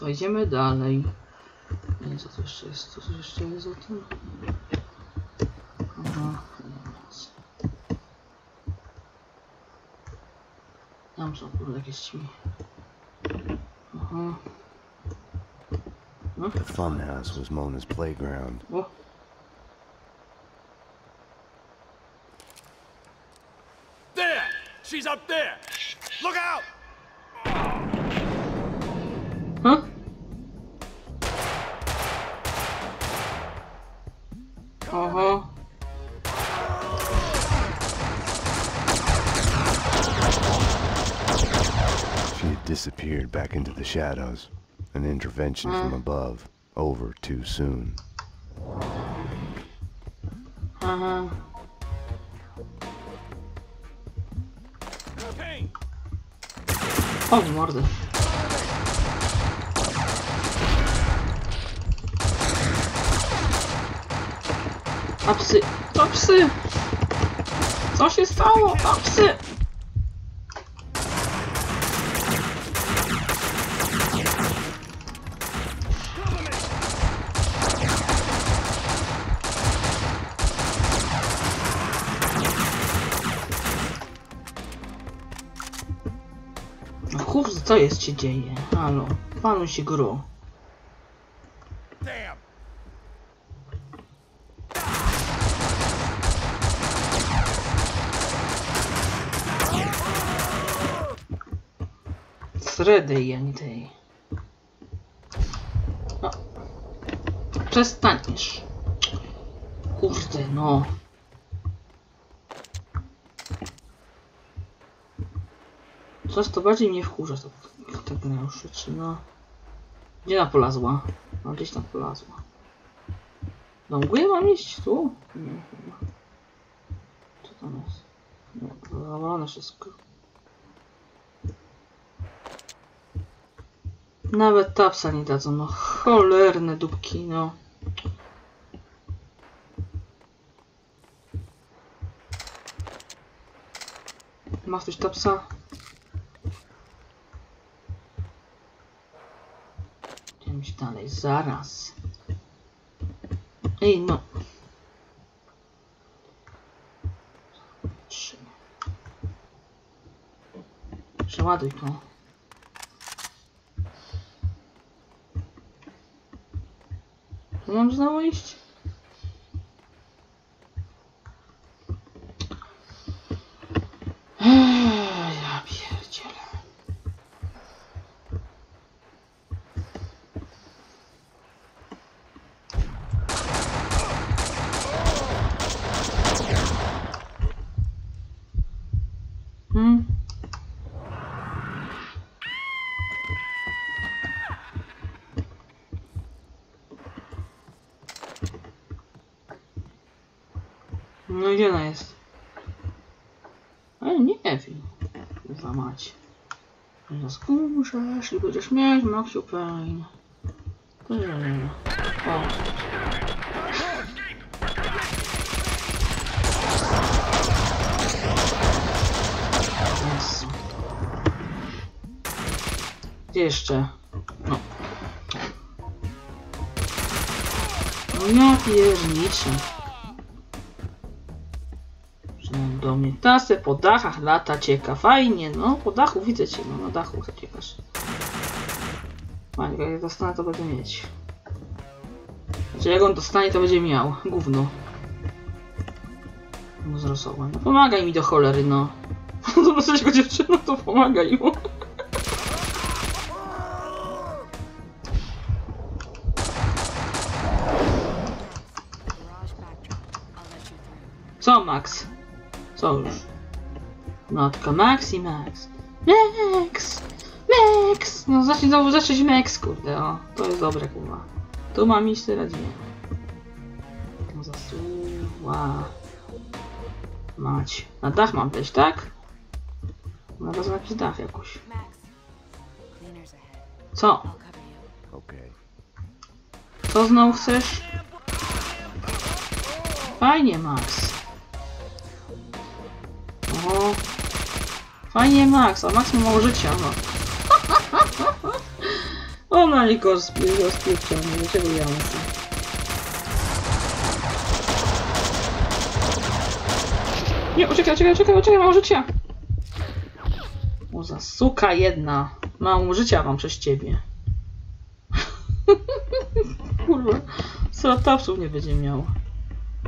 To idziemy dalej. Nie wiem co tu jeszcze jest. Co tu jeszcze jest o tym? Aha. Tam są kurde jakieś ćmi. Aha. The funhouse was Mona's playground. O. There! She's up there! Look out! Huh? Uh-huh. She had disappeared back into the shadows. An intervention from above. Over too soon. Aha. Kane! O, A psy! To psy! Co się stało? A psy! Co jest się dzieje? Halo, panu się gru. Sredy jętej. No. Przestaniesz. Kurde, no. Coś to bardziej mnie wkurza, to, ta gra już czy no. Gdzie ona polazła? No gdzieś tam polazła. Do mgły mam iść? Tu? Nie, chyba. Co tam jest? Nie, zawalone wszystko. Nawet tapsa nie dadzą, no cholerne dupki, no. Ma ktoś tapsa? Idziemy się dalej, zaraz. Ej, no. Przeładuj to. Tu mam znowu iść? Ech, Ja pierdzielę. Hmm? No gdzie ona jest? Ale nie wiem. Kurwa mać. Zaskuszesz i będziesz mieć Maxiu Pain. O. Jezu. Gdzie jeszcze? No. No ja pierniczę. Do mnie. Ta se po dachach lata cieka. Fajnie, no. Po dachu widzę cię, no. Na dachu zaciekasz. Fajnie, jak dostanę to będę mieć. Znaczy jak on dostanie to będzie miał. Gówno. No zrosołem. No pomagaj mi do cholery, no. To jesteś go dziewczyną, to pomagaj mu. Co, Max? Co już? Notka Max i Max. Max! Max! No zacznij znowu zacząć Max, kurde, o. To jest dobre, kurwa. Tu mam iść, teraz nie. No. Mać. Na dach mam wejść, tak? No wezmę jakiś dach jakoś. Co? Co znowu chcesz? Fajnie, Max. Oho. Fajnie, Max. A Max ma mało życia, no. Ona nie go rozpieprzona, dlaczego ja muszę? Nie, uciekaj, uciekaj, uciekaj, uciekaj, mało życia! O, za suka jedna. Mało życia mam przez ciebie. Kurwa, stratapsów nie będzie miał.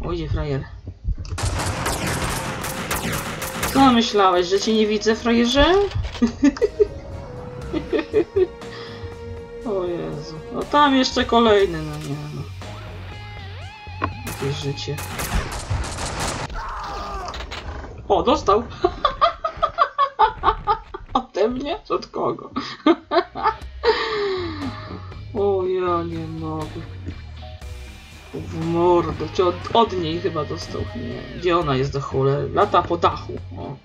Ojdzie frajer. Co myślałeś, że cię nie widzę, frajerze? o Jezu. No tam jeszcze kolejny, no nie no. Życie. O, dostał! Ode mnie? Od kogo? o, ja nie mogę. W mordę. Czy od, od niej chyba dostał? Nie. Gdzie ona jest do cholery? Lata po dachu. O.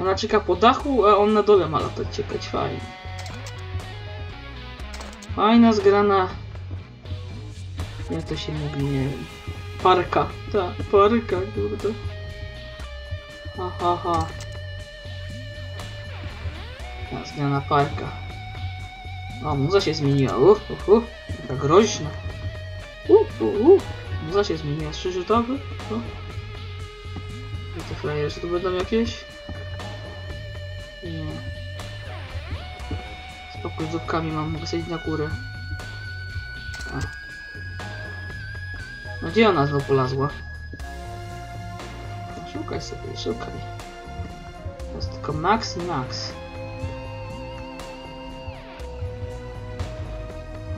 Ona czeka po dachu, a on na dole ma latać ciekać. Fajnie. Fajna zgrana. Jak to się mówi, nie wiem. Parka. Tak, parka, kurde. Ha, ha. Ta Zmiana parka. O, muza się zmieniła. Uh, uh, uh. Taka groźna. Uh. Muza się zmieniła. Trzyżytowy? No. Gdzie te frajerzy tu będą jakieś? Nie. Spokój z dupkami mam. Iść na górę. No gdzie ona znowu polazła? Szukaj sobie, szukaj. To jest tylko Max i Max.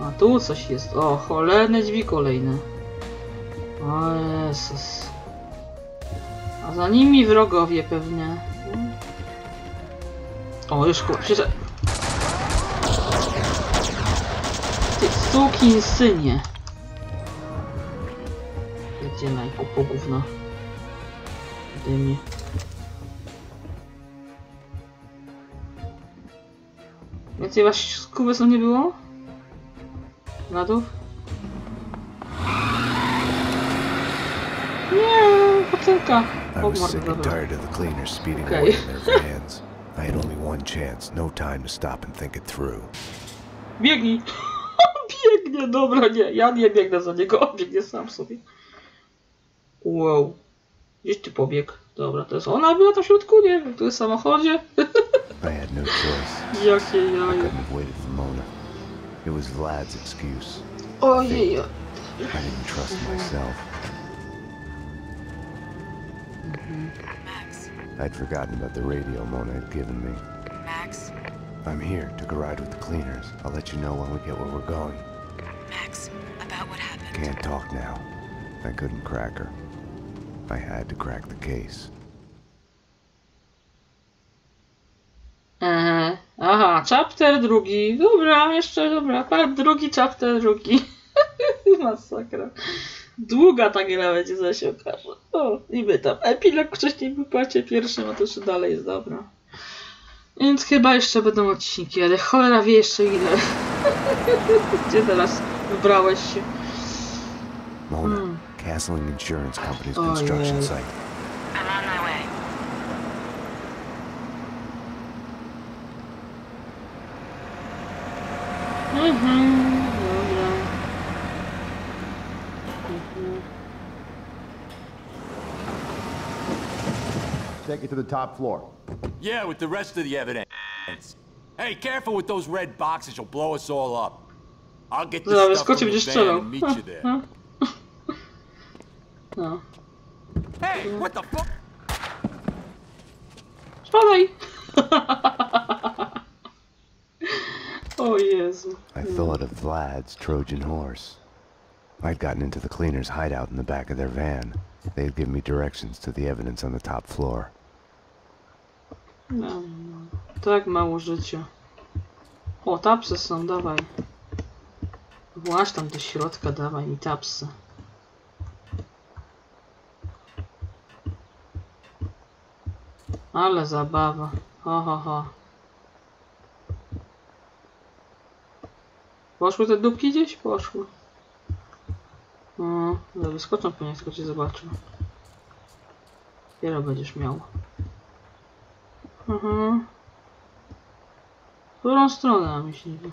A tu coś jest. O, cholerne drzwi kolejne. O Jezus. A za nimi wrogowie pewnie. O, już przyszedł. Ty sukin synie. Gdzie najpopo gówno. Dymie. Więcej was skubysów nie było? Gadów? Nie, pacynka. I was sick and tired of the cleaners speeding Okay. away in their vans. I had only one chance, no time to stop and think it through. Biegnij! Biegnie, dobra, nie, ja nie biegnę za niego, on biegnie sam sobie. Wow. Gdzieś ty pobiegł. Dobra, to jest ona była tam w środku, nie wiem, tu jest w samochodzie. I had no choice. Jakie jaja. It was Vlad's excuse. Oh yeah. I didn't trust myself. Max. I'd forgotten about the radio Mona had given me. Max. I'm here. Took a ride with the cleaners. I'll let you know when we get where we're going. Max. About what happened. Can't talk now. I couldn't crack her. I had to crack the case. Aha, chapter drugi. Dobra, jeszcze dobra. Part drugi, chapter drugi. Masakra. Długa ta gra będzie, za się okaże. O, niby tam epilog wcześniej był parcie pierwszym, a to jeszcze dalej jest dobra. Więc chyba jeszcze będą odcinki, ale cholera wie jeszcze ile. Gdzie teraz wybrałeś się? Mona, Hmm. Castling Insurance Company's construction site. Mm-hmm. Take it to the top floor. Yeah, with the rest of the evidence. Hey, careful with those red boxes. You'll blow us all up. I'll get this Zaraz stuff from wyskoczy, the będziesz van strzelał. and meet you there. No. Hey, what the fuck? Spadaj! o Jezu. I thought of Vlad's Trojan horse. I'd gotten into the cleaners' hideout in the back of their van. They'd give me directions to the evidence on the top floor. No, no. Tak mało życia. O, tapsy są, dawaj. Właź tam do środka, dawaj mi tapsy. Ale zabawa. Ho, ho, ho. Poszły te dupki gdzieś? Poszły. No, no wyskoczą pewnie, tylko cię zobaczę. Wiele będziesz miał. Mhm. W którą stronę mi się nie wie.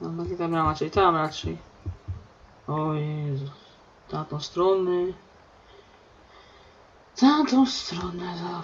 No, no tam raczej, tam raczej. O Jezus. Na tą stronę. Na tą stronę, dobra.